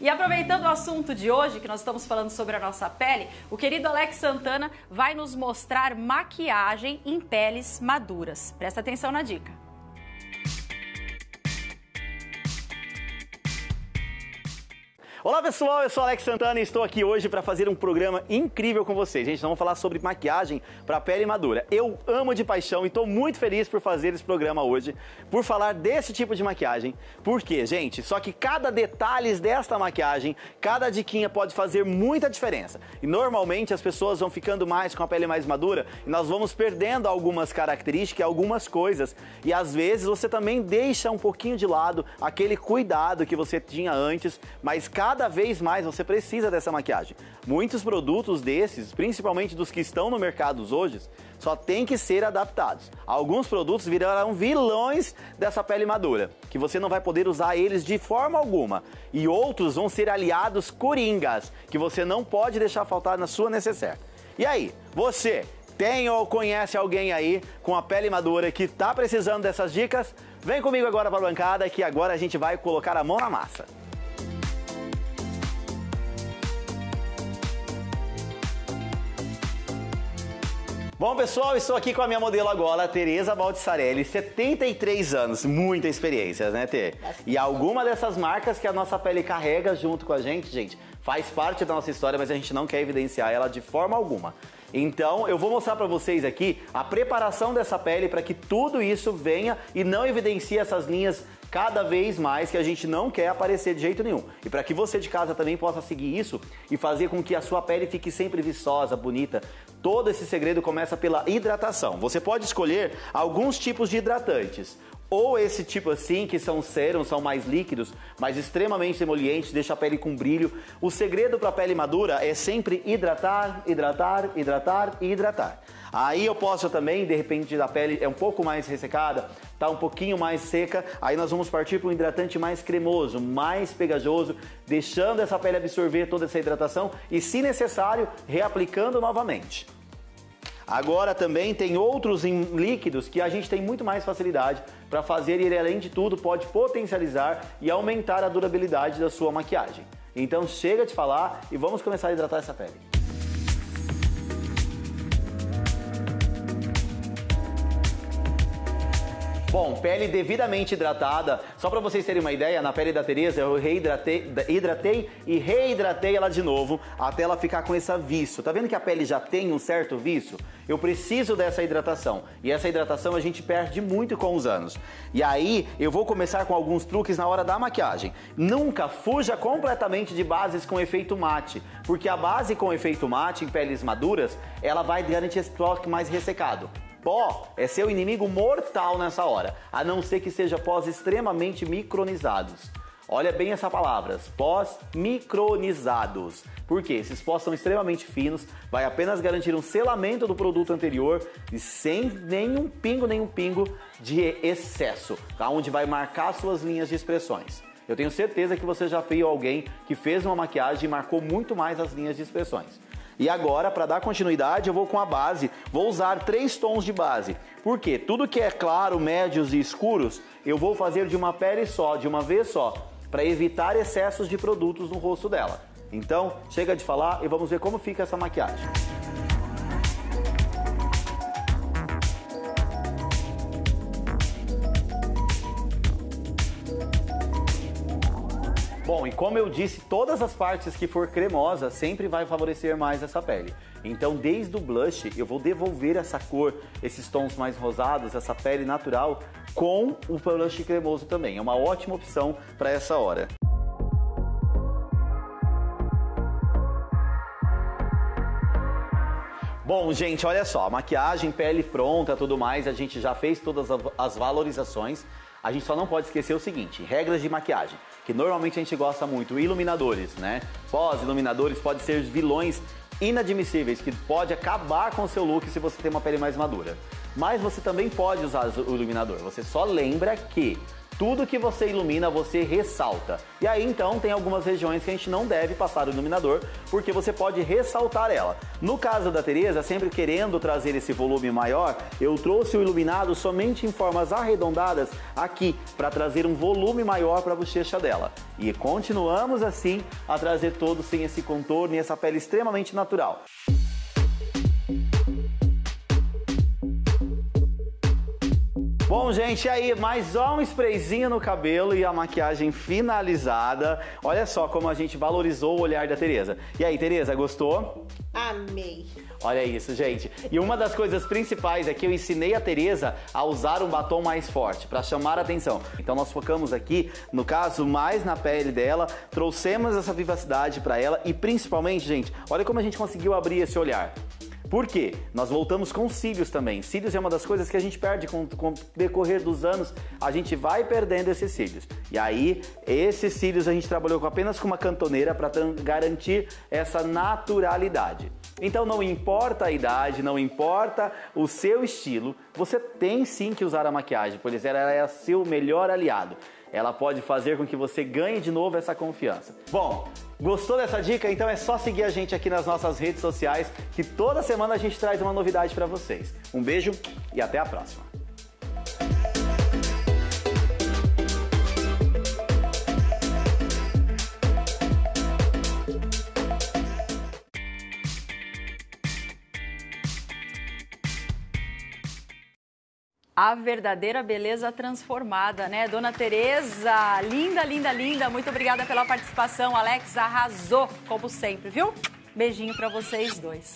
E aproveitando o assunto de hoje, que nós estamos falando sobre a nossa pele, o querido Alex Santana vai nos mostrar maquiagem em peles maduras. Presta atenção na dica. Olá pessoal, eu sou Alex Santana e estou aqui hoje para fazer um programa incrível com vocês. Gente, vamos falar sobre maquiagem para pele madura. Eu amo de paixão e estou muito feliz por fazer esse programa hoje, por falar desse tipo de maquiagem. Por quê, gente? Só que cada detalhe desta maquiagem, cada diquinha pode fazer muita diferença. E normalmente as pessoas vão ficando mais com a pele mais madura e nós vamos perdendo algumas características, algumas coisas. E às vezes você também deixa um pouquinho de lado aquele cuidado que você tinha antes, mas cada cada vez mais você precisa dessa maquiagem. Muitos produtos desses, principalmente dos que estão no mercado hoje, só tem que ser adaptados. Alguns produtos virarão vilões dessa pele madura, que você não vai poder usar eles de forma alguma. E outros vão ser aliados coringas, que você não pode deixar faltar na sua necessaire. E aí, você tem ou conhece alguém aí com a pele madura que está precisando dessas dicas? Vem comigo agora para a bancada que agora a gente vai colocar a mão na massa. Bom, pessoal, estou aqui com a minha modelo agora, Tereza Baldissarelli, 73 anos, muita experiência, né, Tê? E alguma dessas marcas que a nossa pele carrega junto com a gente, gente, faz parte da nossa história, mas a gente não quer evidenciar ela de forma alguma. Então, eu vou mostrar para vocês aqui a preparação dessa pele para que tudo isso venha e não evidencie essas linhas cada vez mais que a gente não quer aparecer de jeito nenhum. E para que você de casa também possa seguir isso e fazer com que a sua pele fique sempre viçosa, bonita, todo esse segredo começa pela hidratação. Você pode escolher alguns tipos de hidratantes ou esse tipo assim, que são sérums, são mais líquidos, mas extremamente emolientes, deixa a pele com brilho. O segredo para a pele madura é sempre hidratar, hidratar, hidratar e hidratar. Aí eu posso também, de repente, da pele é um pouco mais ressecada, tá um pouquinho mais seca, aí nós vamos partir para um hidratante mais cremoso, mais pegajoso, deixando essa pele absorver toda essa hidratação e, se necessário, reaplicando novamente. Agora também tem outros líquidos que a gente tem muito mais facilidade para fazer e ele, além de tudo, pode potencializar e aumentar a durabilidade da sua maquiagem. Então chega de falar e vamos começar a hidratar essa pele. Bom, pele devidamente hidratada. Só para vocês terem uma ideia, na pele da Tereza eu reidratei hidratei e reidratei ela de novo até ela ficar com esse vício. Tá vendo que a pele já tem um certo vício? Eu preciso dessa hidratação. E essa hidratação a gente perde muito com os anos. E aí eu vou começar com alguns truques na hora da maquiagem. Nunca fuja completamente de bases com efeito mate, porque a base com efeito mate em peles maduras, ela vai garantir esse toque mais ressecado. Pó é seu inimigo mortal nessa hora, a não ser que seja pós extremamente micronizados. Olha bem essa palavra, pós micronizados. Por quê? Esses pós são extremamente finos, vai apenas garantir um selamento do produto anterior e sem nenhum pingo, nenhum pingo de excesso, tá? onde vai marcar suas linhas de expressões. Eu tenho certeza que você já viu alguém que fez uma maquiagem e marcou muito mais as linhas de expressões. E agora, para dar continuidade, eu vou com a base. Vou usar três tons de base. Por quê? Tudo que é claro, médios e escuros, eu vou fazer de uma pele só, de uma vez só, para evitar excessos de produtos no rosto dela. Então, chega de falar e vamos ver como fica essa maquiagem. Bom, e como eu disse, todas as partes que for cremosa sempre vai favorecer mais essa pele. Então, desde o blush, eu vou devolver essa cor, esses tons mais rosados, essa pele natural, com o blush cremoso também. É uma ótima opção para essa hora. Bom, gente, olha só, maquiagem, pele pronta, tudo mais, a gente já fez todas as valorizações. A gente só não pode esquecer o seguinte, regras de maquiagem que normalmente a gente gosta muito, iluminadores, né? Pós-iluminadores podem ser vilões inadmissíveis, que pode acabar com o seu look se você tem uma pele mais madura. Mas você também pode usar o iluminador, você só lembra que tudo que você ilumina, você ressalta. E aí então tem algumas regiões que a gente não deve passar o iluminador, porque você pode ressaltar ela. No caso da Tereza, sempre querendo trazer esse volume maior, eu trouxe o iluminado somente em formas arredondadas aqui, para trazer um volume maior para a bochecha dela. E continuamos assim a trazer todo sem esse contorno e essa pele extremamente natural. Bom, gente, aí, mais um sprayzinho no cabelo e a maquiagem finalizada. Olha só como a gente valorizou o olhar da Tereza. E aí, Tereza, gostou? Amei. Olha isso, gente. E uma das coisas principais é que eu ensinei a Tereza a usar um batom mais forte para chamar a atenção. Então nós focamos aqui, no caso, mais na pele dela, trouxemos essa vivacidade para ela e principalmente, gente, olha como a gente conseguiu abrir esse olhar. Por quê? Nós voltamos com cílios também. Cílios é uma das coisas que a gente perde com, com o decorrer dos anos, a gente vai perdendo esses cílios. E aí, esses cílios a gente trabalhou com apenas com uma cantoneira para garantir essa naturalidade. Então não importa a idade, não importa o seu estilo, você tem sim que usar a maquiagem, pois ela é seu melhor aliado. Ela pode fazer com que você ganhe de novo essa confiança. Bom, Gostou dessa dica? Então é só seguir a gente aqui nas nossas redes sociais, que toda semana a gente traz uma novidade para vocês. Um beijo e até a próxima. A verdadeira beleza transformada, né? Dona Tereza, linda, linda, linda. Muito obrigada pela participação. Alex arrasou, como sempre, viu? Beijinho para vocês dois.